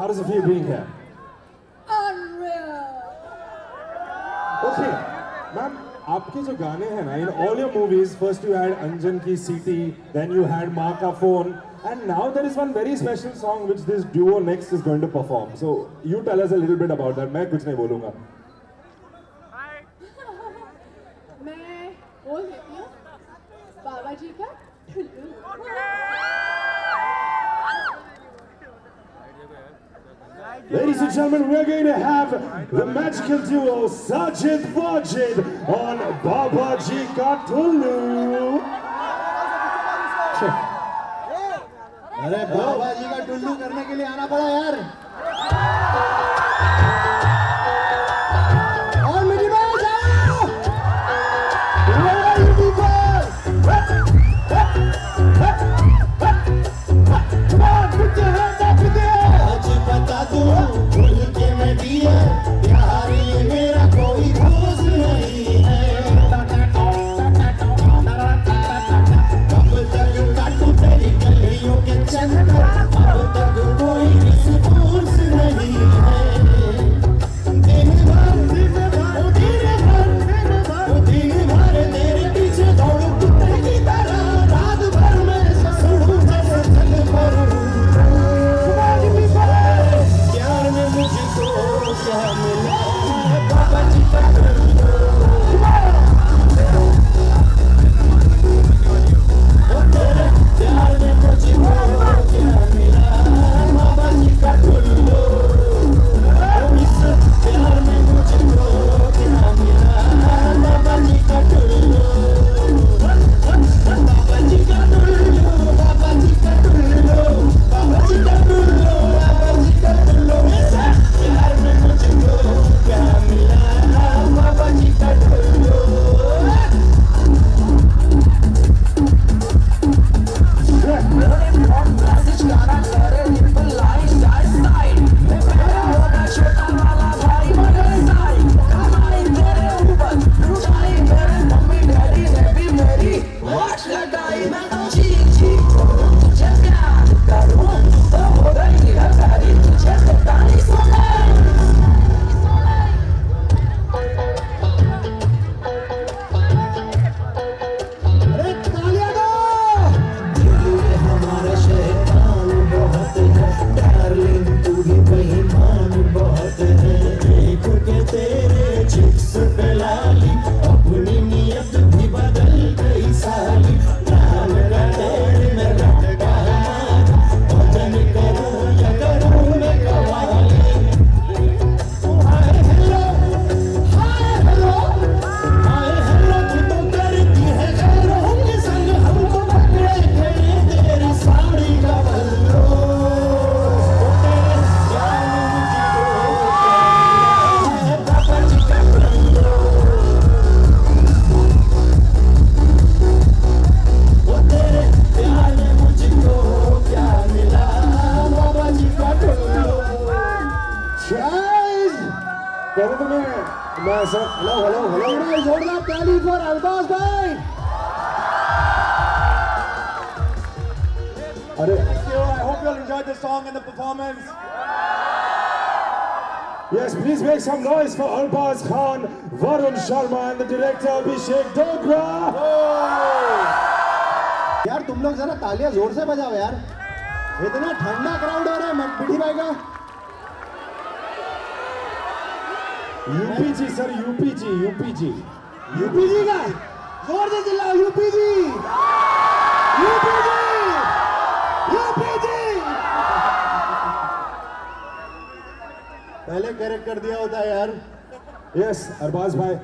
How does it feel being here? Unreal. Okay, ma'am, आपके जो गाने हैं ना in all your movies, first you had अंजन की सीटी, then you had माँ का phone, and now there is one very special song which this duo next is going to perform. So you tell us a little bit about that. मैं कुछ नहीं बोलूँगा. gentlemen, we're going to have the magical duo Sajid Wajid on Babaji Ka Tullu. अरे बाबा जी का टुल्लू करने के लिए आना पड़ा यार और मेरी बात आओ Where are you people? Come on, put your hands के make some noise for Albaz Khan, Varun Sharma and the director Abhishek Dogra. यार तुम लोग जरा तालियाँ ज़ोर से बजाओ यार। इतना ठंडा क्राउड हो रहा है पीठी भाई का। यूपी जी सर यूपी जी यूपी जी यूपी जी का? ज़ोर से चिल्लाओ यूपी जी यूपी जी पहले करेक्ट कर दिया होता यार Yes, Arbaz bhai.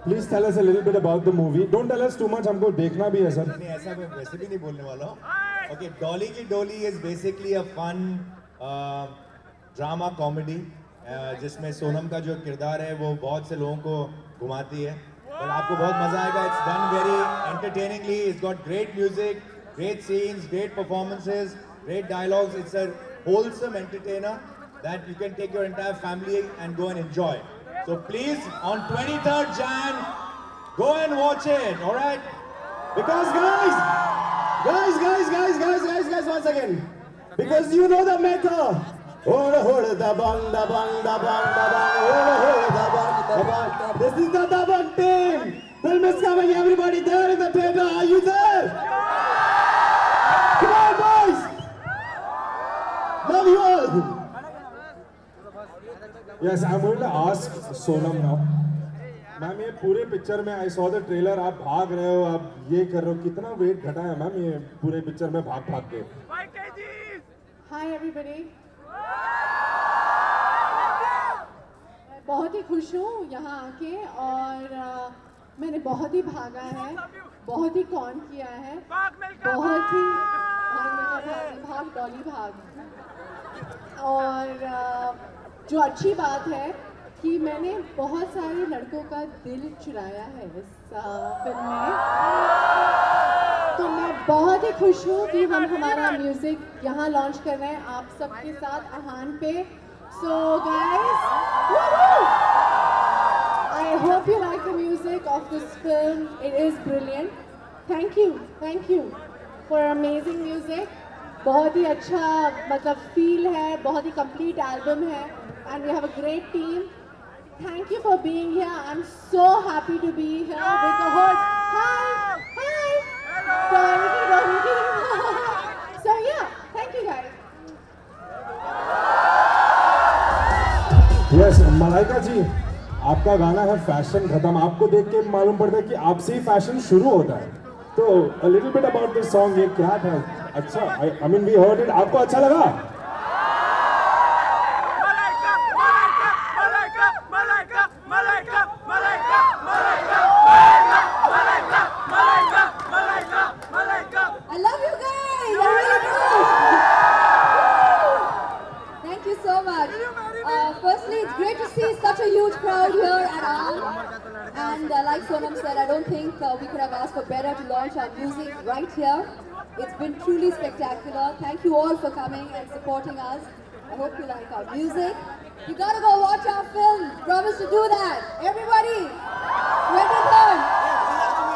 Please tell us a little bit about the movie. Don't tell us too much. हमको देखना भी है सर. नहीं ऐसा मैं वैसे भी नहीं बोलने वाला हूँ okay Dolly Ki Doli is basically a fun drama comedy जिसमें सोनम का जो किरदार है वो बहुत से लोगों को घुमाती है और आपको बहुत मज़ा आएगा it's done very entertainingly it's got great music great scenes great performances great dialogues it's a wholesome entertainer that you can take your entire family and go and enjoy. So please, on 23rd Jan, go and watch it, all right? Because guys, Guys, guys, guys, guys, guys, guys, once again. Because you know the maker. Hoda hoda da bang da bang da bang da bang. Hoda hoda da bang da bang. This is the Dabang team. Film is coming. Everybody there in the theater. Are you there? Yes, I'm going to ask Sonam now. Ma'am ये पूरे picture में I saw the trailer आप भाग रहे हो आप ये कर रहे हो कितना वेट घटा है मैम ये पूरे पिक्चर में भाग भाग के Hi everybody. बहुत ही खुश हूँ यहाँ आके और अ, मैंने बहुत ही भागा है बहुत ही कौन किया है बहुत ही भाग भाग डॉली भाग और अ, जो अच्छी बात है कि मैंने बहुत सारे लड़कों का दिल चुराया है इस फ़िल्म में। तो मैं बहुत ही खुश हूँ कि हम हमारा म्यूज़िक यहाँ लॉन्च कर रहे हैं आप सबके साथ आहान पे। So guys I hope you like the music of this film it is brilliant thank you thank you for amazing music बहुत ही अच्छा मतलब फील है, बहुत ही कंप्लीट एल्बम है। And we have a great team Thank you for being here. I'm so happy to be here yeah. with the whole. Hi, hi. Dorothy. so yeah, thank you guys. Yes Malaika ji आपका गाना है fashion खत्म आपको देख के मालूम पड़ता है कि आपसे ही फ़ैशन शुरू होता है तो a little bit about this song ये क्या था अच्छा I mean we heard it आपको अच्छा लगा could have asked for better to launch our music right here. It's been truly spectacular. Thank you all for coming and supporting us. I hope you like our music. You gotta go watch our film. Promise to do that. Everybody, 23rd.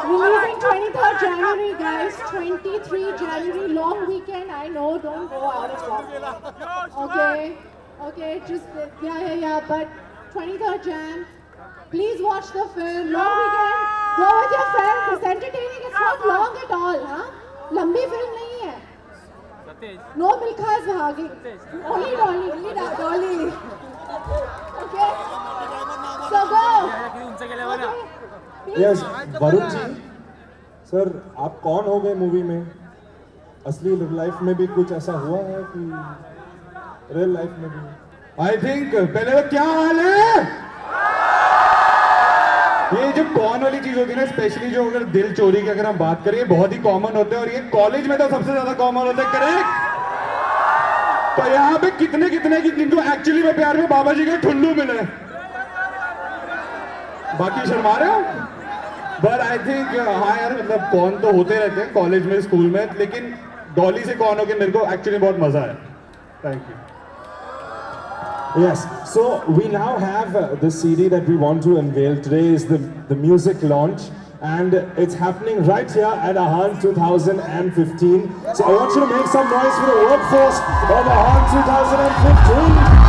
Releasing 23rd January, guys. 23 January, long weekend. I know, don't go out of job. Okay, okay, just yeah, yeah, yeah. But 23rd Jan, please watch the film. Long weekend. Go with your friends. It's entertaining. It's not long at all, huh? लंबी फ़िल्म नहीं है। No मिल्खास भागी। Only Dolly only Dolly okay so go yes Varun ji. Sir आप कौन हो गए मूवी में? असली लाइफ में भी कुछ ऐसा हुआ है कि रियल लाइफ में भी? आई थिंक पहले तो क्या हाल है? ये जो कौन चीज़ होती है ना स्पेशली जो अगर दिल चोरी की अगर हम बात करें बहुत ही कॉमन होते हैं और ये कॉलेज में तो सबसे ज़्यादा कॉमन होता है। करेक्ट? तो यहाँ पे कितने कितने की जिनको एक्चुअली में प्यार में बाबा जी के ठुल्लू मिले। बाकी शर्मा रहे हो? बट आई थिंक हाँ यार मतलब कौन तो होते रहते हैं कॉलेज में स्कूल में लेकिन डॉली से कौन हो के मेरे को एक्चुअली बहुत मज़ा है thank you Yes, so we now have uh, the CD that we want to unveil. Today is the, the music launch, and it's happening right here at Ahan 2015. So I want you to make some noise for the workforce of Ahan 2015.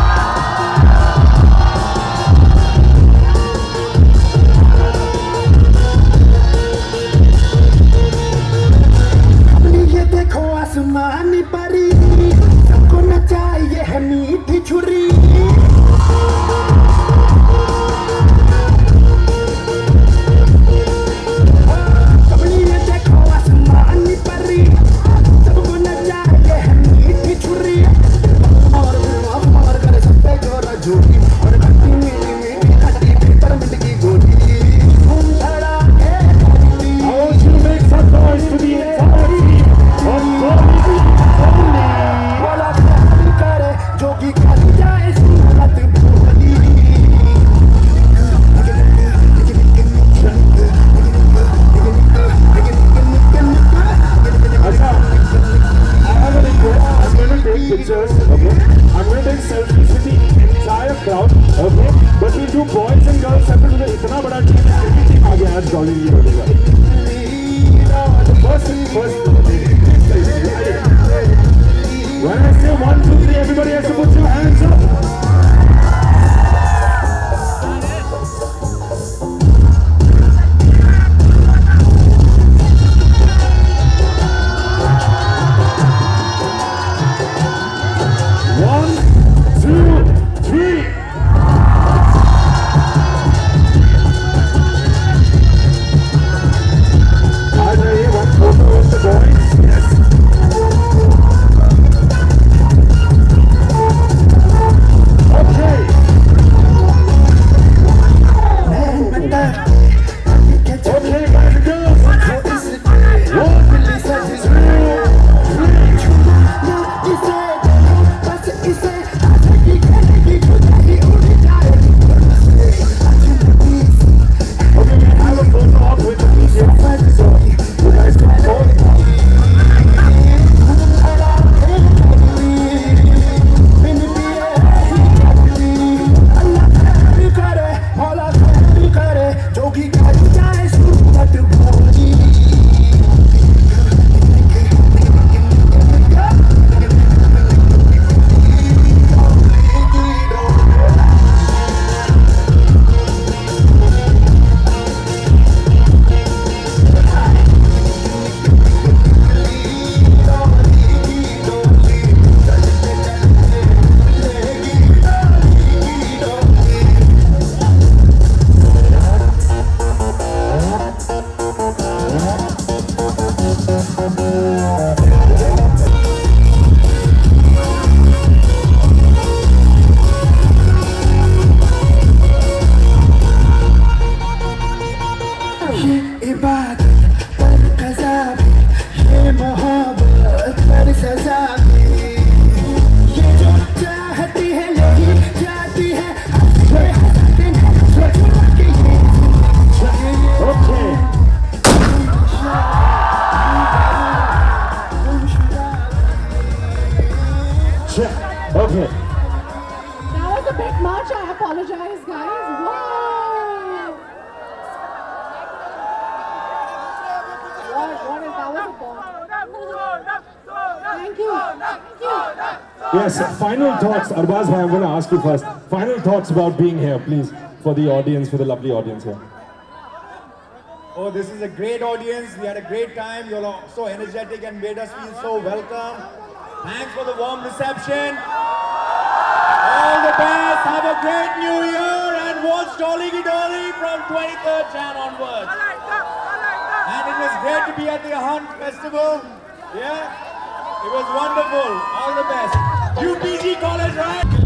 First, Arbaz I'm going to ask you first. Final thoughts about being here, please, for the audience, for the lovely audience here. Oh, this is a great audience. We had a great time. You're all so energetic and made us feel so welcome. Thanks for the warm reception. All the best. Have a great new year and watch Dolly Dolly from 23rd Jan onwards. And it was great to be at the Hunt Festival. Yeah, it was wonderful. All the best. UPG College, right?